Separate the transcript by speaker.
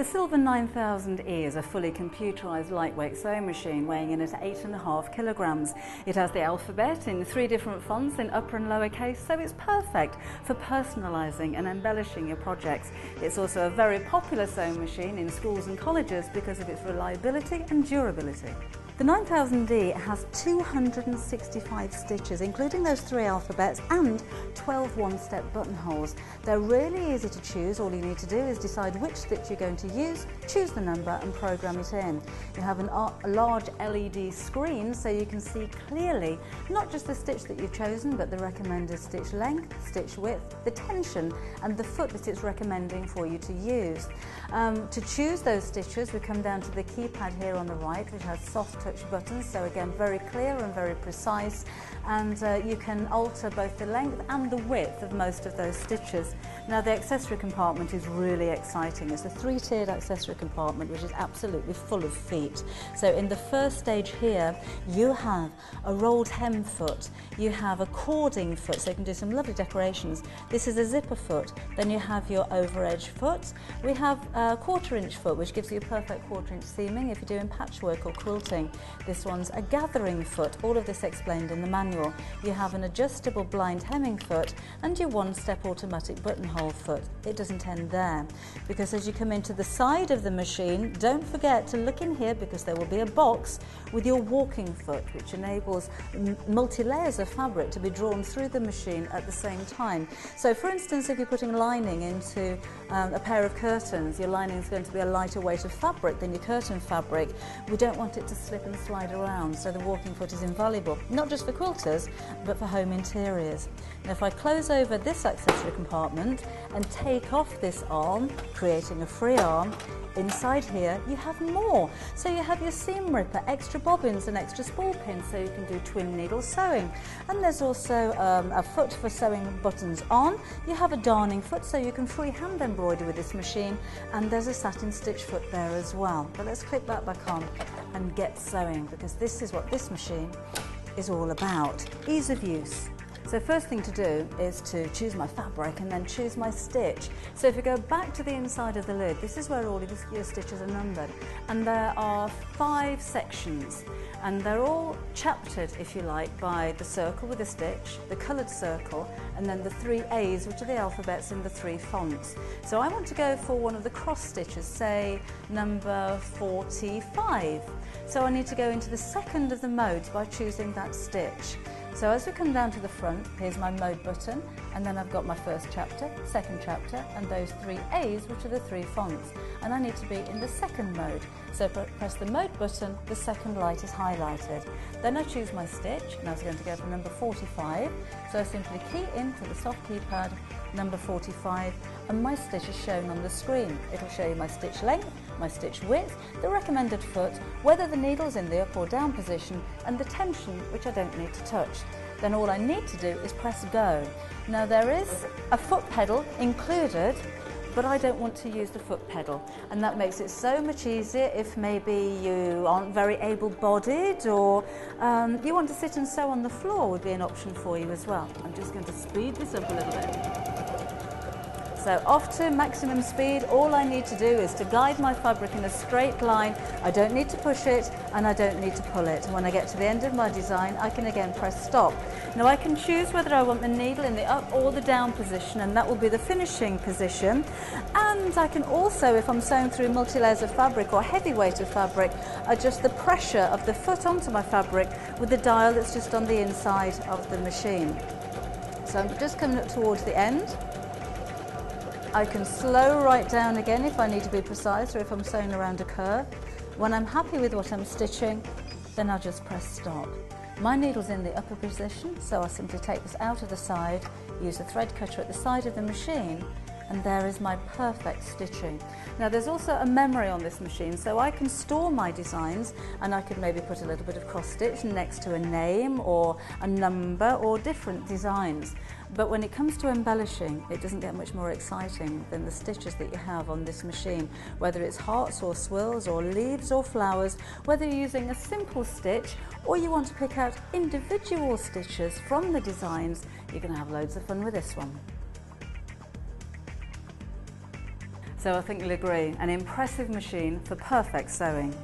Speaker 1: The Silver 9000E is a fully computerized lightweight sewing machine weighing in at 8.5 kilograms. It has the alphabet in three different fonts in upper and lower case, so it's perfect for personalizing and embellishing your projects. It's also a very popular sewing machine in schools and colleges because of its reliability and durability. The 9000E has 265 stitches, including those three alphabets and 12 one-step buttonholes. They're really easy to choose. All you need to do is decide which stitch you're going to use, choose the number and program it in. You have an, a large LED screen so you can see clearly not just the stitch that you've chosen, but the recommended stitch length, stitch width, the tension and the foot that it's recommending for you to use. Um, to choose those stitches, we come down to the keypad here on the right, which has soft touch buttons, so again very clear and very precise and uh, you can alter both the length and the width of most of those stitches. Now the accessory compartment is really exciting. It's a three-tiered accessory compartment which is absolutely full of feet. So in the first stage here you have a rolled hem foot, you have a cording foot so you can do some lovely decorations. This is a zipper foot, then you have your over edge foot. We have a quarter inch foot which gives you a perfect quarter inch seaming if you're doing patchwork or quilting. This one's a gathering foot, all of this explained in the manual. You have an adjustable blind hemming foot and your one-step automatic buttonhole foot. It doesn't end there because as you come into the side of the machine, don't forget to look in here because there will be a box with your walking foot which enables multi-layers of fabric to be drawn through the machine at the same time. So for instance, if you're putting lining into um, a pair of curtains, your lining is going to be a lighter weight of fabric than your curtain fabric. We don't want it to slip and slide around, so the walking foot is invaluable, not just for quilters, but for home interiors. Now if I close over this accessory compartment and take off this arm, creating a free arm, inside here you have more. So you have your seam ripper, extra bobbins and extra spool pins so you can do twin needle sewing. And there's also um, a foot for sewing buttons on. You have a darning foot so you can freehand embroider with this machine and there's a satin stitch foot there as well. But let's click that back on and get sewing because this is what this machine is all about. Ease of use. So first thing to do is to choose my fabric and then choose my stitch. So if you go back to the inside of the lid, this is where all of your stitches are numbered. And there are five sections and they're all chaptered, if you like, by the circle with a stitch, the coloured circle, and then the three A's, which are the alphabets in the three fonts. So I want to go for one of the cross stitches, say number 45. So I need to go into the second of the modes by choosing that stitch. So as we come down to the front, here's my mode button, and then I've got my first chapter, second chapter, and those three A's, which are the three fonts. And I need to be in the second mode. So press the mode button, the second light is highlighted. Then I choose my stitch, and I was going to go for number 45. So I simply key in into the soft keypad, number 45, and my stitch is shown on the screen. It'll show you my stitch length, my stitch width, the recommended foot, whether the needle's in the up or down position, and the tension, which I don't need to touch. Then all I need to do is press go. Now there is a foot pedal included, but I don't want to use the foot pedal and that makes it so much easier if maybe you aren't very able-bodied or um, you want to sit and sew on the floor would be an option for you as well. I'm just going to speed this up a little bit. So off to maximum speed, all I need to do is to guide my fabric in a straight line. I don't need to push it and I don't need to pull it. When I get to the end of my design, I can again press stop. Now I can choose whether I want the needle in the up or the down position and that will be the finishing position. And I can also, if I'm sewing through multi-layers of fabric or heavy weight of fabric, adjust the pressure of the foot onto my fabric with the dial that's just on the inside of the machine. So I'm just coming up towards the end. I can slow right down again if I need to be precise or if I'm sewing around a curve. When I'm happy with what I'm stitching, then I'll just press stop. My needle's in the upper position, so I simply take this out of the side, use a thread cutter at the side of the machine, and there is my perfect stitching. Now there's also a memory on this machine, so I can store my designs and I could maybe put a little bit of cross stitch next to a name or a number or different designs. But when it comes to embellishing, it doesn't get much more exciting than the stitches that you have on this machine, whether it's hearts or swirls or leaves or flowers, whether you're using a simple stitch or you want to pick out individual stitches from the designs, you're going to have loads of fun with this one. So I think you'll agree, an impressive machine for perfect sewing.